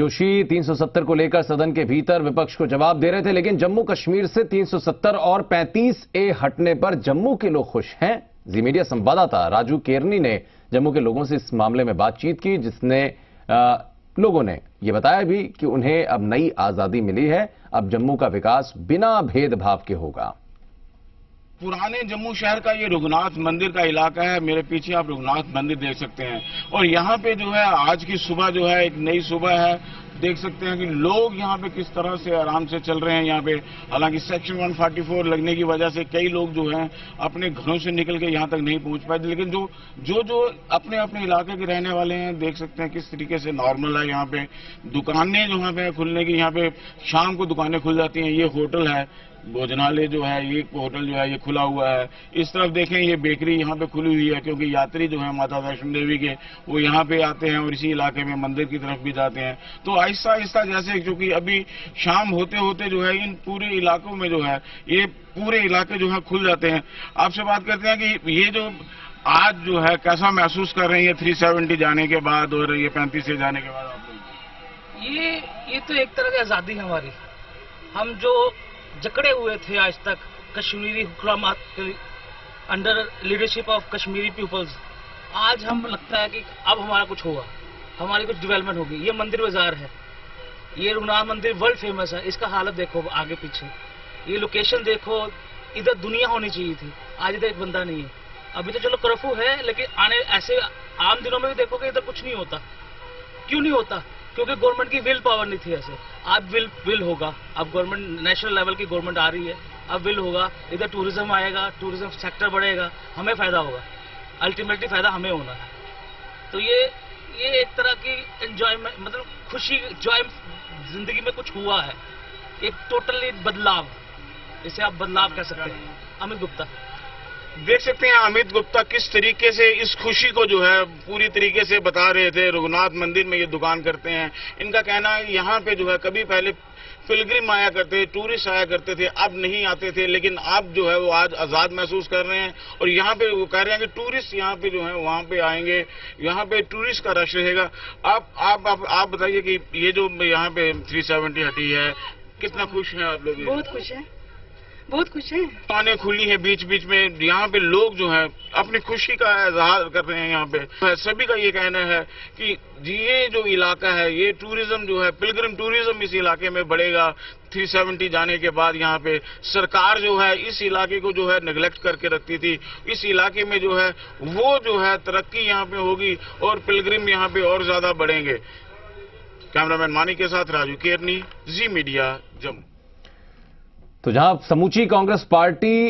जोशी 370 को लेकर सदन के भीतर विपक्ष को जवाब दे रहे थे लेकिन जम्मू कश्मीर से 370 और 35 ए हटने पर जम्मू के लोग खुश हैं। जी मीडिया संवाददाता राजू केरनी ने जम्मू के लोगों से इस मामले में बातचीत की जिसने आ, लोगों ने यह बताया भी कि उन्हें अब नई आज़ादी मिली है। अब जम्मू का विकास बिना भेदभाव के होगा। पुराने जम्मू शहर का ये रघुनाथ मंदिर का इलाका है, मेरे पीछे आप रघुनाथ मंदिर देख सकते हैं। और यहाँ पे जो है, आज की सुबह जो है, एक नई सुबह है। देख सकते हैं कि लोग यहाँ पे किस तरह से आराम से चल रहे हैं यहाँ पे। हालाँकि सेक्शन 144 लगने की वजह से कई लोग जो हैं, अपने घरों से निकल के यहाँ तक नहीं पहुँच पाए लेकिन जो जो जो अपने अपने इलाके के रहने वाले हैं, देख सकते हैं किस तरीके से नॉर्मल है यहाँ पे। दुकानें जो पे खुलने की, यहाँ पे शाम को दुकानें खुल जाती हैं। ये होटल है भोजनालय जो है ये होटल जो है, ये खुला हुआ है। इस तरफ़ देखें, ये बेकरी यहाँ पे खुली हुई है, क्योंकि यात्री जो है माता वैष्णो देवी के, वो यहाँ पे आते हैं और इसी इलाके में मंदिर की तरफ़ भी जाते हैं। तो आहिस्ता आहिस्ता जैसे क्योंकि अभी शाम होते होते जो है, इन पूरे इलाकों में जो है, ये पूरे इलाके जो है खुल जाते हैं। आपसे बात करते हैं कि ये जो आज जो है, कैसा महसूस कर रहे हैं थ्री सेवेंटी जाने के बाद और ये पैंतीस से जाने के बाद आप ये ये तो एक तरह की आज़ादी है हमारी। हम जो जकड़े हुए थे आज तक कश्मीरी हुक्रामात के under leadership of Kashmiri peoples आज हम लगता है कि अब हमारा कुछ होगा, हमारी कुछ डेवलपमेंट होगी। ये मंदिर बाज़ार है। ये रघुनाथ मंदिर वर्ल्ड फ़ेमस है। इसका हालत देखो आगे पीछे। ये लोकेशन देखो, इधर दुनिया होनी चाहिए थी। आज इधर एक बंदा नहीं है। अभी तो चलो कर्फ्यू है, लेकिन आने ऐसे आम दिनों में भी देखोगे इधर कुछ नहीं होता। क्यों नहीं होता? क्योंकि गवर्नमेंट की विल पावर नहीं थी ऐसे। अब विल विल होगा। अब गवर्नमेंट नेशनल लेवल की गवर्नमेंट आ रही है। अब विल होगा। इधर टूरिज़्म आएगा टूरिज़्म सेक्टर बढ़ेगा। हमें फ़ायदा होगा। अल्टीमेटली फ़ायदा हमें होना है। तो ये ये एक तरह की एंजॉयमेंट मतलब खुशी जॉय ज़िंदगी में कुछ हुआ है। एक टोटली बदलाव। इसे आप बदलाव कह सकते हैं। अमित गुप्ता। देख सकते हैं अमित गुप्ता किस तरीके से इस खुशी को जो है पूरी तरीके से बता रहे थे। रघुनाथ मंदिर में ये दुकान करते हैं। इनका कहना है यहाँ पे जो है कभी पहले पिलग्रिम आया करते थे टूरिस्ट आया करते थे अब नहीं आते थे लेकिन अब जो है वो आज आज़ाद महसूस कर रहे हैं। और यहाँ पे वो कह रहे हैं कि टूरिस्ट यहाँ पे जो है वहाँ पे आएँगे। यहाँ पे टूरिस्ट का रश रहेगा। आप आप आप, आप बताइए कि ये जो यहाँ पे 370 हटी है कितना खुश हैं आप लोग बहुत खुश है। बहुत खुश है। दुकानें खुली हैं बीच बीच में। यहाँ पे लोग जो हैं, अपनी खुशी का इजहार कर रहे हैं यहाँ पे। सभी का ये कहना है कि ये जो इलाका है, ये टूरिज़्म जो है पिलग्रिम टूरिज़्म इस इलाके में बढ़ेगा। 370 जाने के बाद यहाँ पे सरकार जो है, इस इलाके को जो है निगलेक्ट करके रखती थी। इस इलाके में जो है, वो जो है, तरक्की यहाँ पे होगी और पिलग्रिम यहाँ पे और ज़्यादा बढ़ेंगे। कैमरामैन मानी के साथ राजू केरनी जी मीडिया जम्मू। तो जहाँ समूची कांग्रेस पार्टी